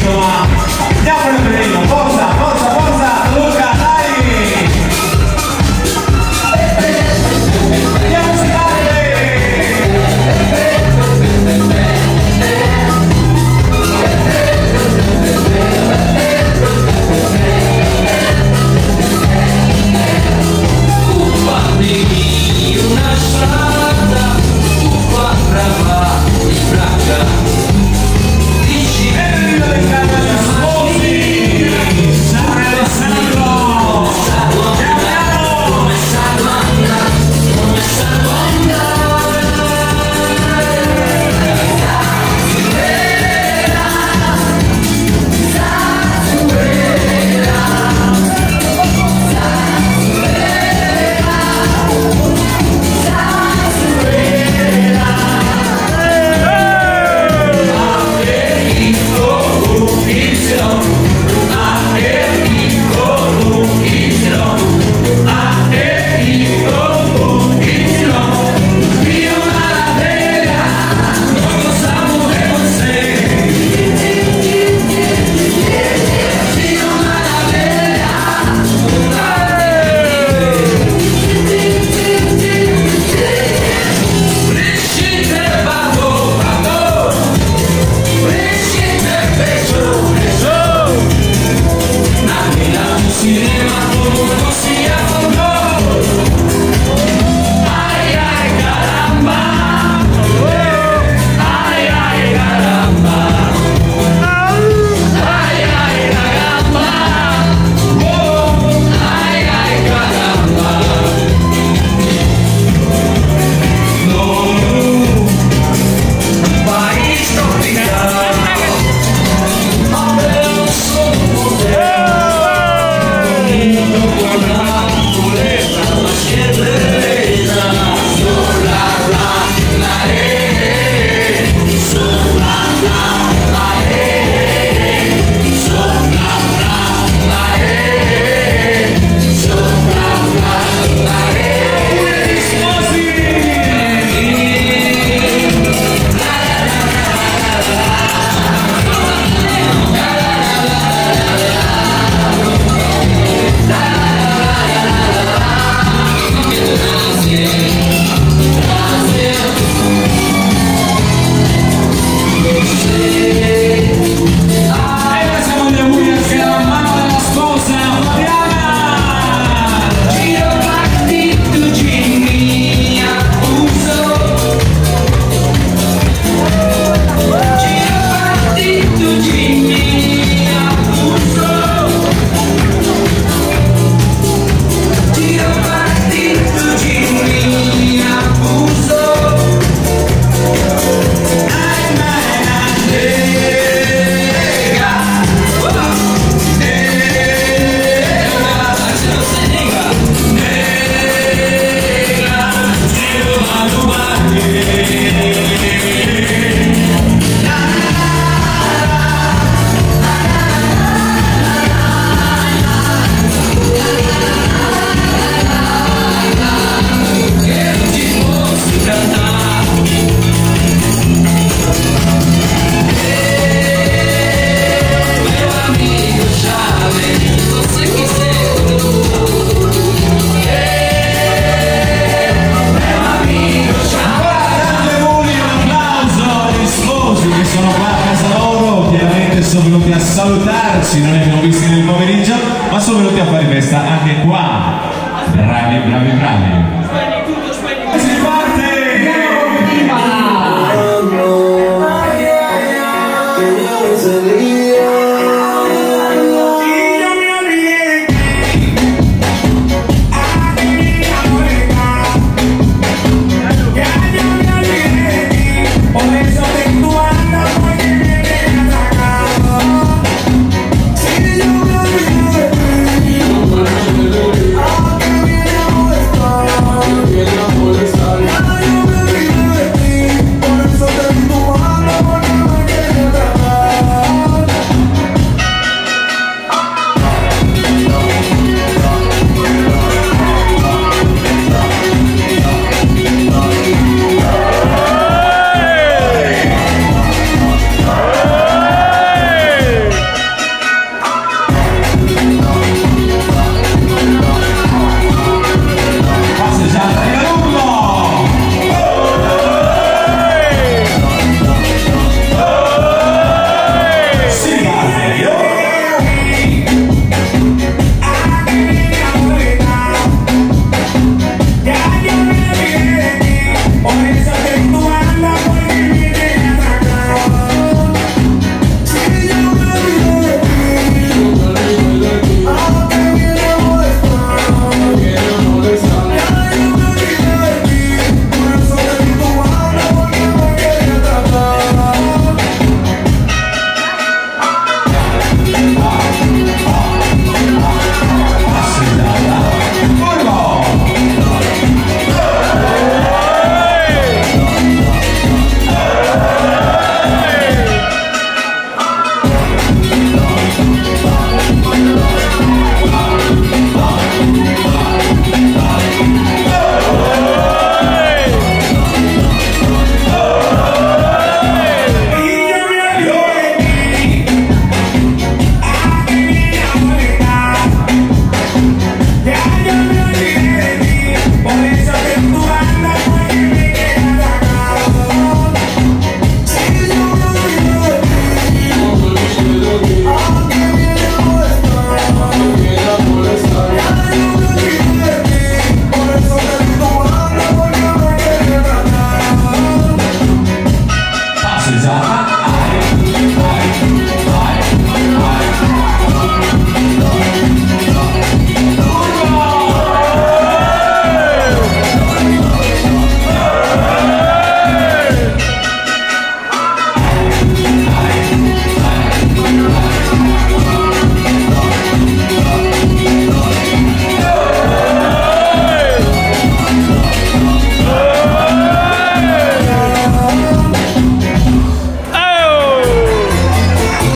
sono sono venuti a fare festa anche qua. Bravi, bravi, bravi. Easily